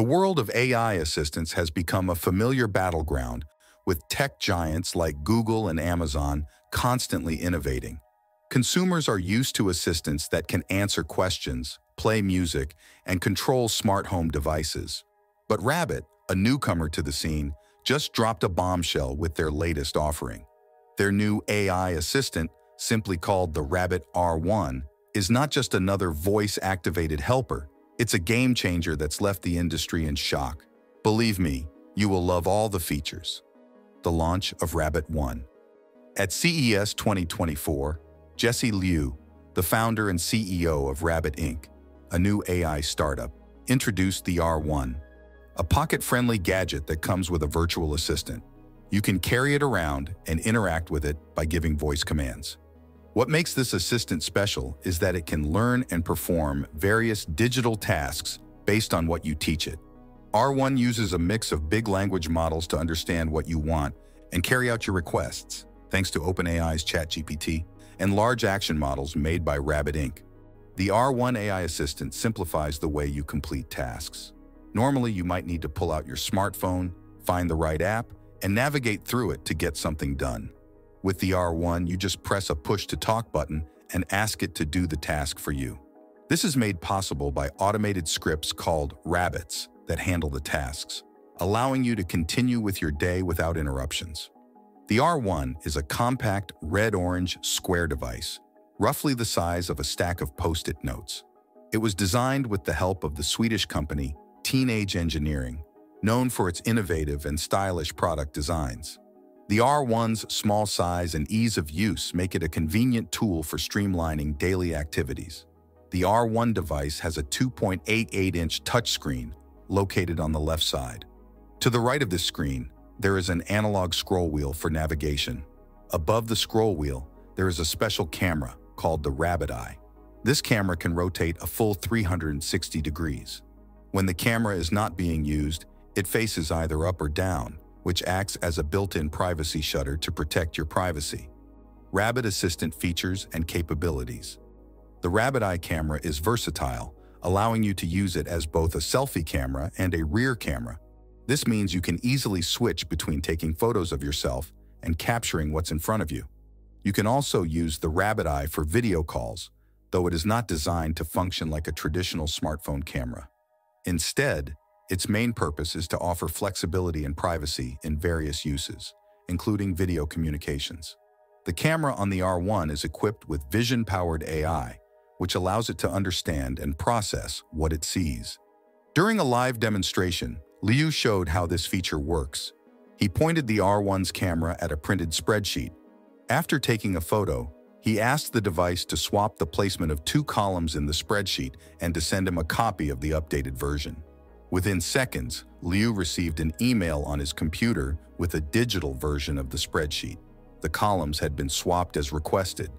The world of AI assistants has become a familiar battleground, with tech giants like Google and Amazon constantly innovating. Consumers are used to assistants that can answer questions, play music, and control smart home devices. But Rabbit, a newcomer to the scene, just dropped a bombshell with their latest offering. Their new AI assistant, simply called the Rabbit R1, is not just another voice-activated helper, it's a game changer that's left the industry in shock. Believe me, you will love all the features. The launch of Rabbit One. At CES 2024, Jesse Lyu, the founder and CEO of Rabbit Inc., a new AI startup, introduced the R1, a pocket-friendly gadget that comes with a virtual assistant. You can carry it around and interact with it by giving voice commands. What makes this assistant special is that it can learn and perform various digital tasks based on what you teach it. R1 uses a mix of big language models to understand what you want and carry out your requests, thanks to OpenAI's ChatGPT and large action models made by Rabbit Inc. The R1 AI Assistant simplifies the way you complete tasks. Normally, you might need to pull out your smartphone, find the right app, and navigate through it to get something done. With the R1, you just press a push-to-talk button and ask it to do the task for you. This is made possible by automated scripts called Rabbits that handle the tasks, allowing you to continue with your day without interruptions. The R1 is a compact red-orange square device, roughly the size of a stack of post-it notes. It was designed with the help of the Swedish company Teenage Engineering, known for its innovative and stylish product designs. The R1's small size and ease of use make it a convenient tool for streamlining daily activities. The R1 device has a 2.88-inch touchscreen located on the left side. To the right of this screen, there is an analog scroll wheel for navigation. Above the scroll wheel, there is a special camera called the Rabbit Eye. This camera can rotate a full 360 degrees. When the camera is not being used, it faces either up or down, which acts as a built-in privacy shutter to protect your privacy. Rabbit Assistant features and capabilities. The Rabbit Eye camera is versatile, allowing you to use it as both a selfie camera and a rear camera. This means you can easily switch between taking photos of yourself and capturing what's in front of you. You can also use the Rabbit Eye for video calls, though it is not designed to function like a traditional smartphone camera. Instead, its main purpose is to offer flexibility and privacy in various uses, including video communications. The camera on the R1 is equipped with vision-powered AI, which allows it to understand and process what it sees. During a live demonstration, Lyu showed how this feature works. He pointed the R1's camera at a printed spreadsheet. After taking a photo, he asked the device to swap the placement of two columns in the spreadsheet and to send him a copy of the updated version. Within seconds, Lyu received an email on his computer with a digital version of the spreadsheet. The columns had been swapped as requested.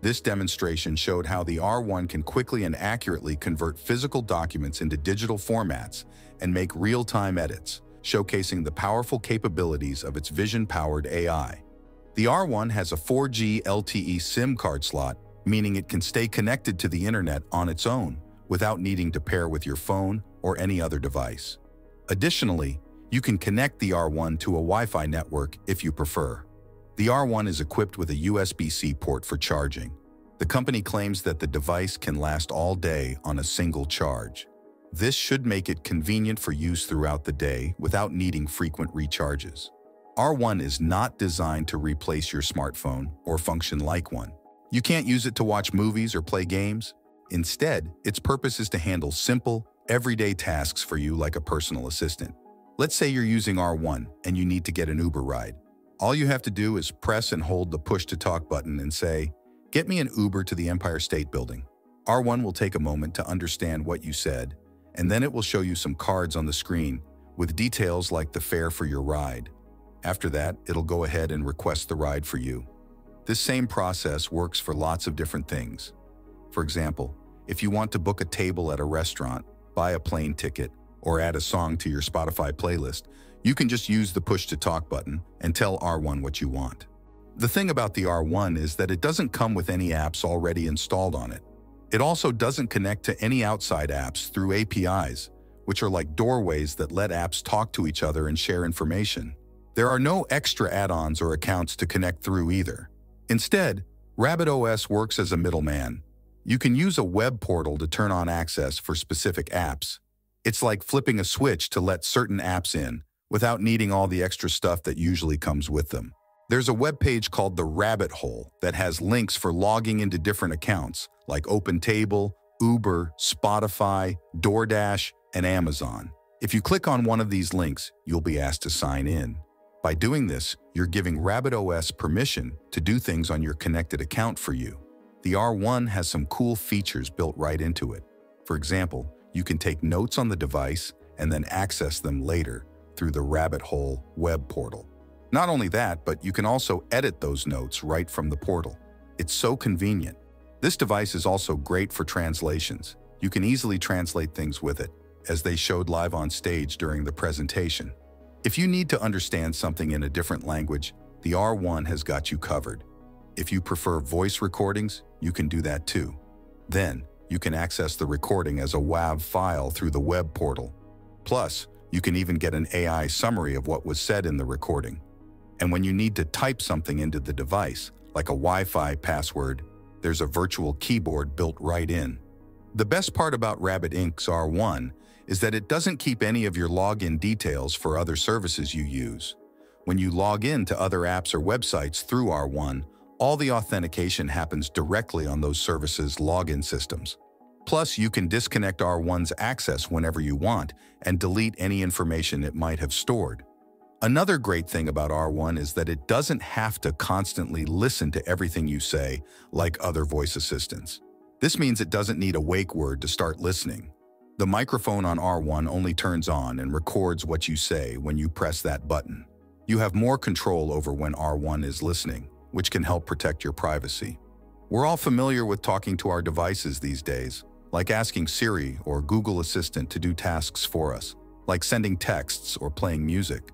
This demonstration showed how the R1 can quickly and accurately convert physical documents into digital formats and make real-time edits, showcasing the powerful capabilities of its vision-powered AI. The R1 has a 4G LTE SIM card slot, meaning it can stay connected to the internet on its own without needing to pair with your phone or any other device. Additionally, you can connect the R1 to a Wi-Fi network if you prefer. The R1 is equipped with a USB-C port for charging. The company claims that the device can last all day on a single charge. This should make it convenient for use throughout the day without needing frequent recharges. R1 is not designed to replace your smartphone or function like one. You can't use it to watch movies or play games. Instead, its purpose is to handle simple, everyday tasks for you like a personal assistant. Let's say you're using R1 and you need to get an Uber ride. All you have to do is press and hold the push-to-talk button and say, get me an Uber to the Empire State Building. R1 will take a moment to understand what you said, and then it will show you some cards on the screen with details like the fare for your ride. After that, it'll go ahead and request the ride for you. This same process works for lots of different things. For example, if you want to book a table at a restaurant, buy a plane ticket, or add a song to your Spotify playlist, you can just use the push-to-talk button and tell R1 what you want. The thing about the R1 is that it doesn't come with any apps already installed on it. It also doesn't connect to any outside apps through APIs, which are like doorways that let apps talk to each other and share information. There are no extra add-ons or accounts to connect through either. Instead, RabbitOS works as a middleman. You can use a web portal to turn on access for specific apps. It's like flipping a switch to let certain apps in, without needing all the extra stuff that usually comes with them. There's a web page called the Rabbit Hole that has links for logging into different accounts like OpenTable, Uber, Spotify, DoorDash, and Amazon. If you click on one of these links, you'll be asked to sign in. By doing this, you're giving RabbitOS permission to do things on your connected account for you. The R1 has some cool features built right into it. For example, you can take notes on the device and then access them later through the Rabbit Hole web portal. Not only that, but you can also edit those notes right from the portal. It's so convenient. This device is also great for translations. You can easily translate things with it, as they showed live on stage during the presentation. If you need to understand something in a different language, the R1 has got you covered. If you prefer voice recordings, you can do that too. Then, you can access the recording as a WAV file through the web portal. Plus, you can even get an AI summary of what was said in the recording. And when you need to type something into the device, like a Wi-Fi password, there's a virtual keyboard built right in. The best part about Rabbit Inc.'s R1 is that it doesn't keep any of your login details for other services you use. When you log in to other apps or websites through R1, all the authentication happens directly on those services' login systems. Plus, you can disconnect R1's access whenever you want and delete any information it might have stored. Another great thing about R1 is that it doesn't have to constantly listen to everything you say like other voice assistants. This means it doesn't need a wake word to start listening. The microphone on R1 only turns on and records what you say when you press that button. You have more control over when R1 is listening, which can help protect your privacy. We're all familiar with talking to our devices these days, like asking Siri or Google Assistant to do tasks for us, like sending texts or playing music.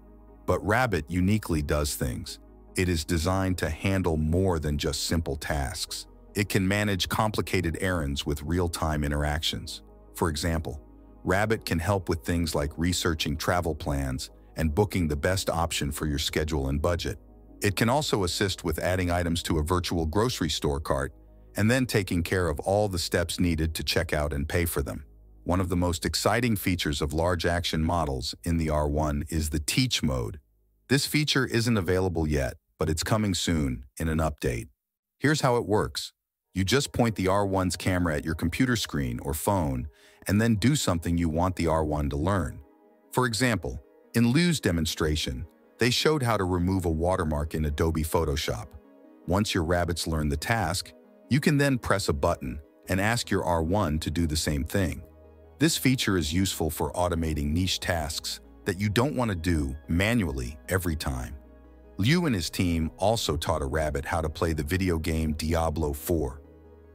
But Rabbit uniquely does things. It is designed to handle more than just simple tasks. It can manage complicated errands with real-time interactions. For example, Rabbit can help with things like researching travel plans and booking the best option for your schedule and budget. It can also assist with adding items to a virtual grocery store cart and then taking care of all the steps needed to check out and pay for them. One of the most exciting features of large action models in the R1 is the Teach mode. This feature isn't available yet, but it's coming soon in an update. Here's how it works. You just point the R1's camera at your computer screen or phone and then do something you want the R1 to learn. For example, in Lyu's demonstration, they showed how to remove a watermark in Adobe Photoshop. Once your rabbits learn the task, you can then press a button and ask your R1 to do the same thing. This feature is useful for automating niche tasks that you don't want to do manually every time. Lyu and his team also taught a rabbit how to play the video game Diablo 4.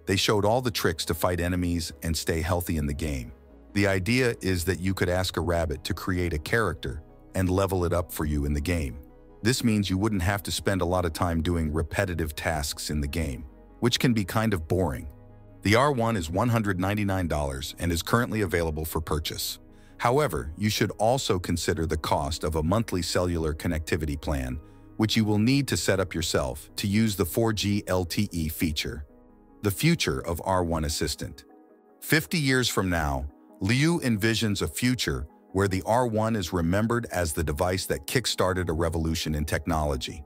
They showed all the tricks to fight enemies and stay healthy in the game. The idea is that you could ask a rabbit to create a character and level it up for you in the game. This means you wouldn't have to spend a lot of time doing repetitive tasks in the game which can be kind of boring. The R1 is $199 and is currently available for purchase. However, you should also consider the cost of a monthly cellular connectivity plan, which you will need to set up yourself to use the 4G LTE feature. The future of R1 Assistant 50 years from now, Lyu envisions a future where the R1 is remembered as the device that kickstarted a revolution in technology.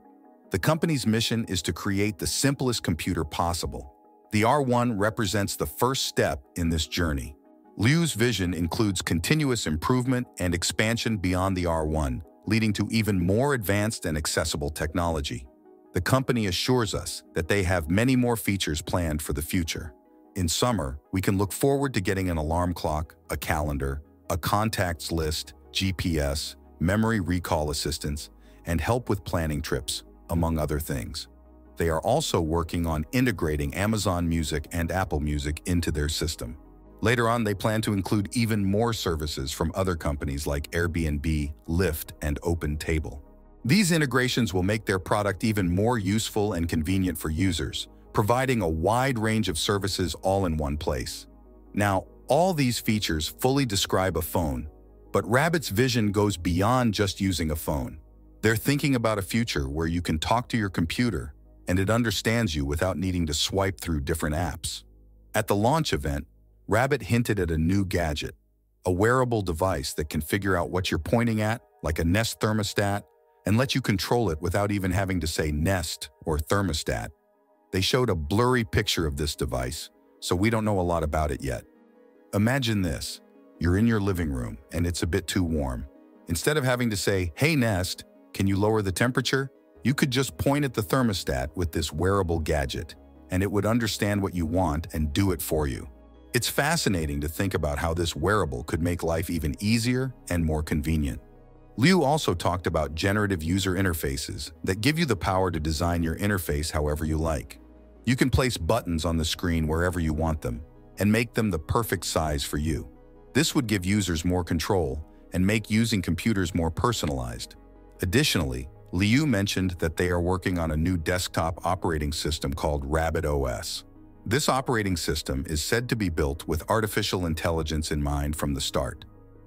The company's mission is to create the simplest computer possible. The R1 represents the first step in this journey. Lyu's vision includes continuous improvement and expansion beyond the R1, leading to even more advanced and accessible technology. The company assures us that they have many more features planned for the future. In summer, we can look forward to getting an alarm clock, a calendar, a contacts list, GPS, memory recall assistance, and help with planning trips among other things. They are also working on integrating Amazon Music and Apple Music into their system. Later on, they plan to include even more services from other companies like Airbnb, Lyft, and OpenTable. These integrations will make their product even more useful and convenient for users, providing a wide range of services all in one place. Now, all these features fully describe a phone, But Rabbit's vision goes beyond just using a phone. They're thinking about a future where you can talk to your computer and it understands you without needing to swipe through different apps. At the launch event, Rabbit hinted at a new gadget, a wearable device that can figure out what you're pointing at, like a Nest thermostat, and let you control it without even having to say Nest or thermostat. They showed a blurry picture of this device, so we don't know a lot about it yet. Imagine this. You're in your living room and it's a bit too warm. Instead of having to say, hey Nest, can you lower the temperature? You could just point at the thermostat with this wearable gadget, and it would understand what you want and do it for you. It's fascinating to think about how this wearable could make life even easier and more convenient. Lyu also talked about generative user interfaces that give you the power to design your interface however you like. You can place buttons on the screen wherever you want them and make them the perfect size for you. This would give users more control and make using computers more personalized. Additionally, Lyu mentioned that they are working on a new desktop operating system called Rabbit OS. This operating system is said to be built with artificial intelligence in mind from the start.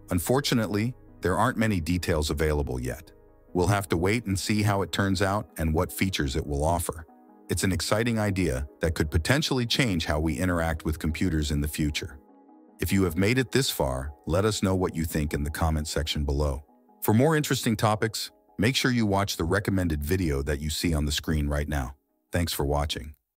Unfortunately, there aren't many details available yet. We'll have to wait and see how it turns out and what features it will offer. It's an exciting idea that could potentially change how we interact with computers in the future. If you have made it this far, let us know what you think in the comment section below. For more interesting topics, Make sure you watch the recommended video that you see on the screen right now. Thanks for watching.